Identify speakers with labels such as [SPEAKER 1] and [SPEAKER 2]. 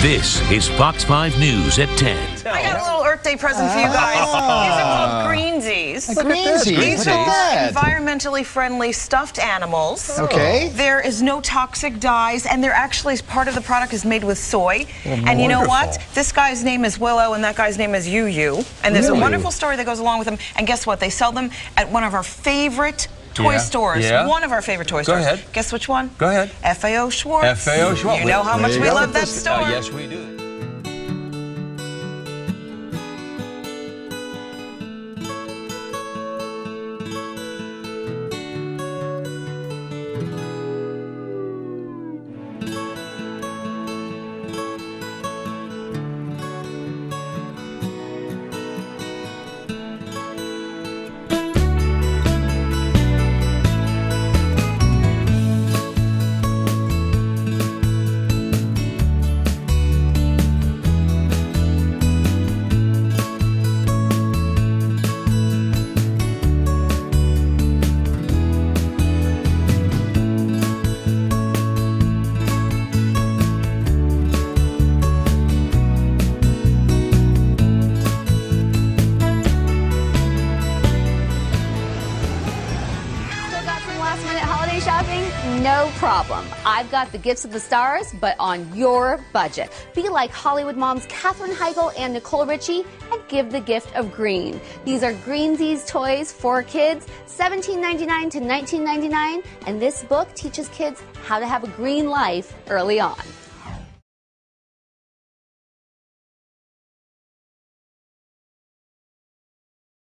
[SPEAKER 1] This is Fox 5 News at 10.
[SPEAKER 2] I got a little Earth Day present for you guys. Ah. These are called Greenzys.
[SPEAKER 3] Look at this,
[SPEAKER 2] These are
[SPEAKER 3] Look
[SPEAKER 2] environmentally friendly stuffed animals. Oh.
[SPEAKER 3] Okay.
[SPEAKER 2] There is no toxic dyes, and they're actually part of the product is made with soy. Oh, and you know what? This guy's name is Willow, and that guy's name is Yu Yu. And there's
[SPEAKER 4] Really?
[SPEAKER 2] a wonderful story that goes along with them. And guess what? They sell them at one of our favorite toy
[SPEAKER 4] Yeah.
[SPEAKER 2] stores.
[SPEAKER 4] Yeah.
[SPEAKER 2] One of our favorite toy
[SPEAKER 4] Go
[SPEAKER 2] stores.
[SPEAKER 4] ahead.
[SPEAKER 2] Guess which one?
[SPEAKER 4] Go ahead.
[SPEAKER 2] FAO Schwarz.
[SPEAKER 4] FAO Schwarz.
[SPEAKER 2] You know how much we love that store.
[SPEAKER 4] Uh, yes, we do.
[SPEAKER 5] Last minute holiday shopping? No problem. I've got the gifts of the stars, but on your budget. Be like Hollywood moms Katherine Heigl and Nicole Richie and give the gift of green. These are Greenzys toys for kids, $17.99 to $19.99, and this book teaches kids how to have a green life early on.